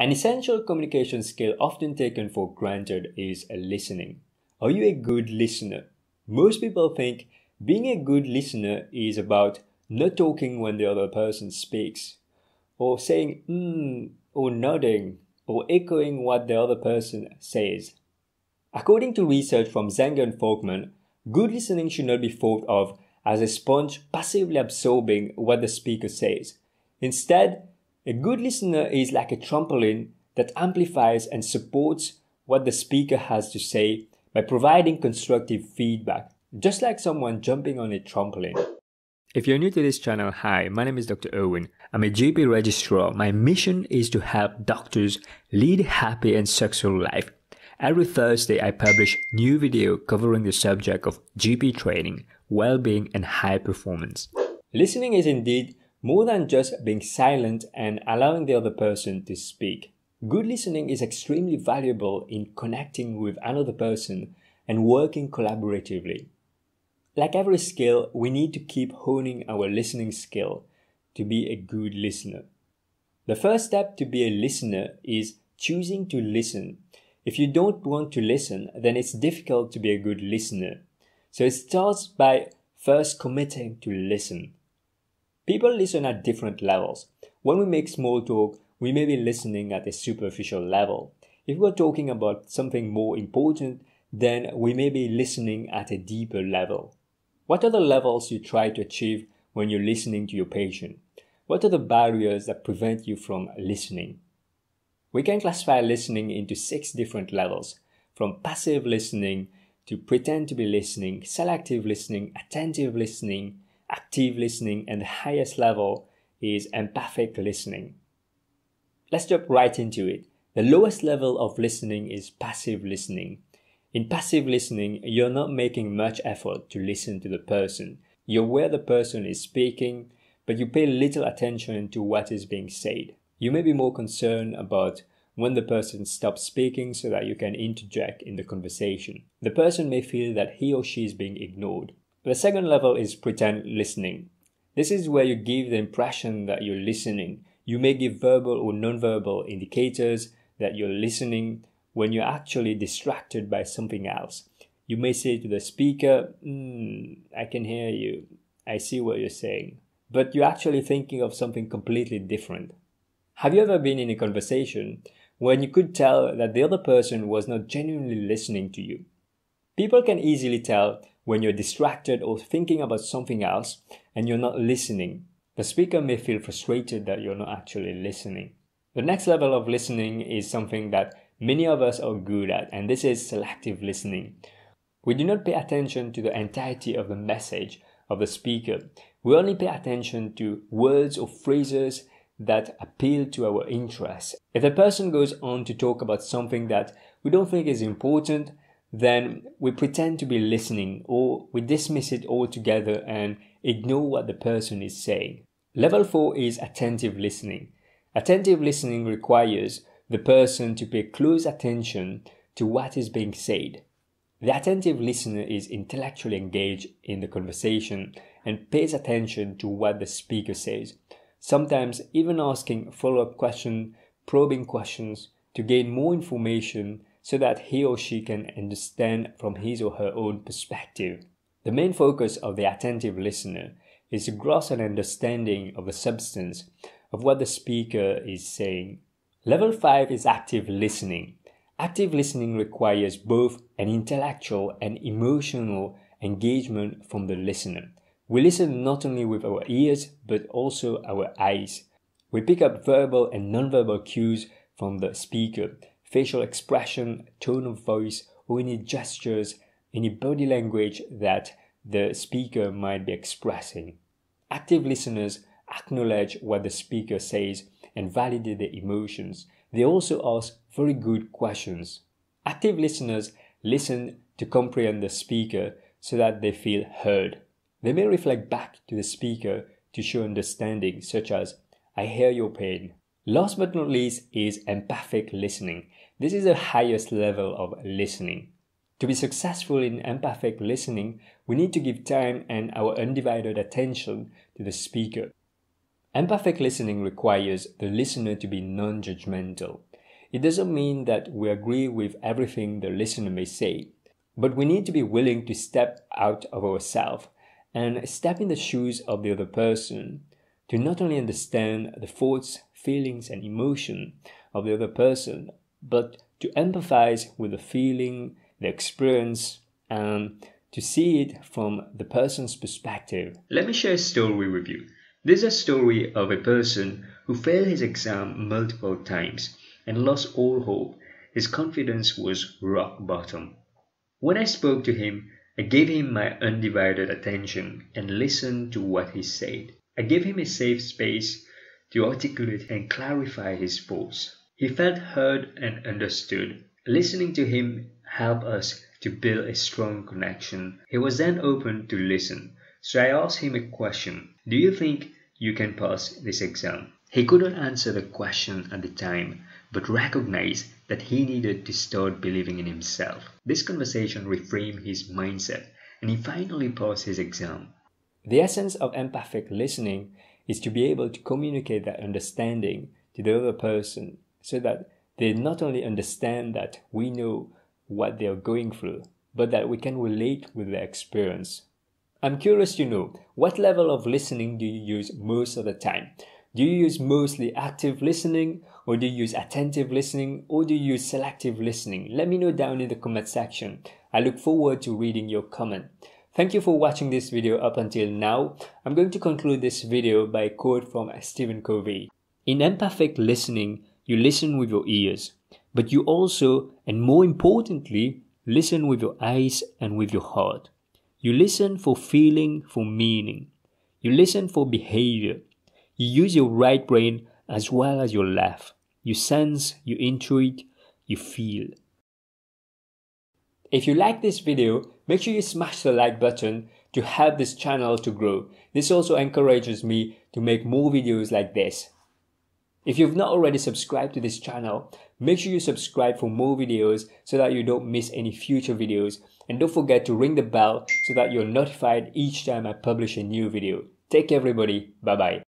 An essential communication skill often taken for granted is listening. Are you a good listener? Most people think being a good listener is about not talking when the other person speaks, or saying mm, or nodding, or echoing what the other person says. According to research from Zenger and Folkman, good listening should not be thought of as a sponge passively absorbing what the speaker says. Instead, a good listener is like a trampoline that amplifies and supports what the speaker has to say by providing constructive feedback, just like someone jumping on a trampoline. If you're new to this channel, hi, my name is Dr. Erwin. I'm a GP registrar. My mission is to help doctors lead happy and successful life. Every Thursday, I publish new video covering the subject of GP training, well-being, and high performance. Listening is indeed more than just being silent and allowing the other person to speak. Good listening is extremely valuable in connecting with another person and working collaboratively. Like every skill, we need to keep honing our listening skill to be a good listener. The first step to be a listener is choosing to listen. If you don't want to listen, then it's difficult to be a good listener. So it starts by first committing to listen. People listen at different levels. When we make small talk, we may be listening at a superficial level. If we're talking about something more important, then we may be listening at a deeper level. What are the levels you try to achieve when you're listening to your patient? What are the barriers that prevent you from listening? We can classify listening into six different levels, from passive listening to pretend to be listening, selective listening, attentive listening, active listening, and the highest level is empathic listening. Let's jump right into it. The lowest level of listening is passive listening. In passive listening, you're not making much effort to listen to the person. You're where the person is speaking, but you pay little attention to what is being said. You may be more concerned about when the person stops speaking so that you can interject in the conversation. The person may feel that he or she is being ignored. The second level is pretend listening. This is where you give the impression that you're listening. You may give verbal or nonverbal indicators that you're listening when you're actually distracted by something else. You may say to the speaker, mm, I can hear you. I see what you're saying. But you're actually thinking of something completely different. Have you ever been in a conversation when you could tell that the other person was not genuinely listening to you? People can easily tell when you're distracted or thinking about something else and you're not listening. The speaker may feel frustrated that you're not actually listening. The next level of listening is something that many of us are good at, and this is selective listening. We do not pay attention to the entirety of the message of the speaker. We only pay attention to words or phrases that appeal to our interests. If a person goes on to talk about something that we don't think is important, then we pretend to be listening or we dismiss it altogether and ignore what the person is saying. Level 4 is attentive listening. Attentive listening requires the person to pay close attention to what is being said. The attentive listener is intellectually engaged in the conversation and pays attention to what the speaker says, sometimes even asking follow up questions, probing questions to gain more information so that he or she can understand from his or her own perspective. The main focus of the attentive listener is to grasp an understanding of the substance of what the speaker is saying. Level 5 is active listening. Active listening requires both an intellectual and emotional engagement from the listener. We listen not only with our ears but also our eyes. We pick up verbal and nonverbal cues from the speaker facial expression, tone of voice, or any gestures, any body language that the speaker might be expressing. Active listeners acknowledge what the speaker says and validate the emotions. They also ask very good questions. Active listeners listen to comprehend the speaker so that they feel heard. They may reflect back to the speaker to show understanding, such as, I hear your pain. Last but not least is empathic listening. This is the highest level of listening. To be successful in empathic listening, we need to give time and our undivided attention to the speaker. Empathic listening requires the listener to be non judgmental. It doesn't mean that we agree with everything the listener may say, but we need to be willing to step out of ourselves and step in the shoes of the other person to not only understand the thoughts, feelings, and emotion of the other person, but to empathize with the feeling, the experience, and to see it from the person's perspective. Let me share a story with you. This is a story of a person who failed his exam multiple times and lost all hope. His confidence was rock bottom. When I spoke to him, I gave him my undivided attention and listened to what he said. I gave him a safe space to articulate and clarify his thoughts. He felt heard and understood. Listening to him helped us to build a strong connection. He was then open to listen. So I asked him a question. Do you think you can pass this exam? He couldn't answer the question at the time, but recognized that he needed to start believing in himself. This conversation reframed his mindset, and he finally passed his exam. The essence of empathic listening is to be able to communicate that understanding to the other person so that they not only understand that we know what they are going through, but that we can relate with their experience. I'm curious to know what level of listening do you use most of the time? Do you use mostly active listening, or do you use attentive listening, or do you use selective listening? Let me know down in the comment section. I look forward to reading your comment. Thank you for watching this video up until now. I'm going to conclude this video by a quote from Stephen Covey. In empathic listening, you listen with your ears, but you also, and more importantly, listen with your eyes and with your heart. You listen for feeling, for meaning. You listen for behavior. You use your right brain as well as your left. You sense, you intuit, you feel. If you like this video, make sure you smash the like button to help this channel to grow. This also encourages me to make more videos like this. If you've not already subscribed to this channel, make sure you subscribe for more videos so that you don't miss any future videos. And don't forget to ring the bell so that you're notified each time I publish a new video. Take care everybody. Bye bye.